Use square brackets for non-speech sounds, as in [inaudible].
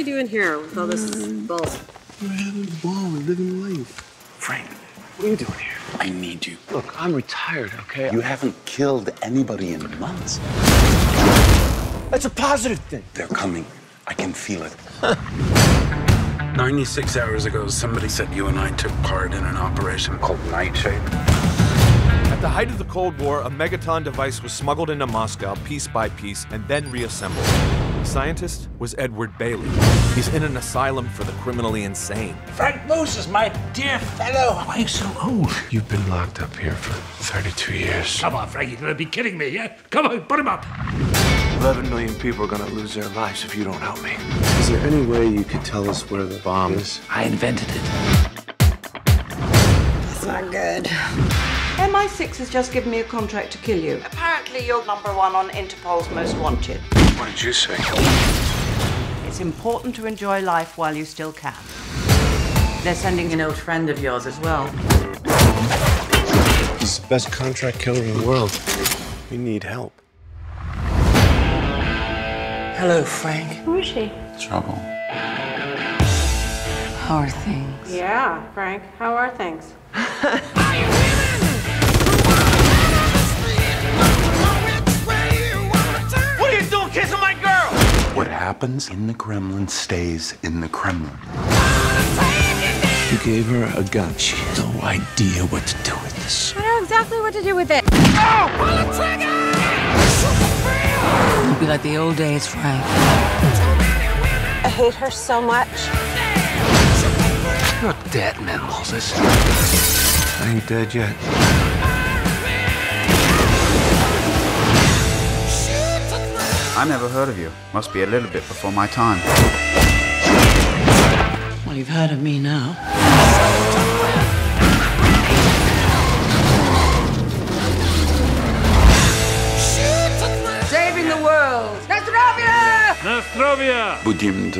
we doing here with all this bull? We're having a ball. We're living life. Frank, what are you doing here? I need you. Look, I'm retired, okay? You haven't killed anybody in months. That's a positive thing. They're coming. I can feel it. [laughs] 96 hours ago, somebody said you and I took part in an operation called Nightshade. At the height of the Cold War, a Megaton device was smuggled into Moscow piece by piece and then reassembled. The scientist was Edward Bailey. He's in an asylum for the criminally insane. Frank Moses, my dear fellow. Why are you so old? You've been locked up here for 32 years. Come on, Frank, you're gonna be kidding me, yeah? Come on, put him up. 11 million people are gonna lose their lives if you don't help me. Is there any way you could tell us where the bomb is? I invented it. That's not good. MI6 has just given me a contract to kill you. Apparently, you're number one on Interpol's most wanted. What did you say? It's important to enjoy life while you still can. They're sending an old friend of yours as well. He's the best contract killer in the world. We need help. Hello, Frank. Who is she? Trouble. How are things? Yeah, Frank. How are things? [laughs] happens in the Kremlin stays in the Kremlin. You gave her a gun. She has no idea what to do with this. I know exactly what to do with it. Pull the trigger! It'll be like the old days, Frank. I hate her so much. You're dead, man, Moses. I ain't dead yet. I never heard of you. Must be a little bit before my time. Well, you've heard of me now. Saving the world. Nastrovia! Nastrovia! Будем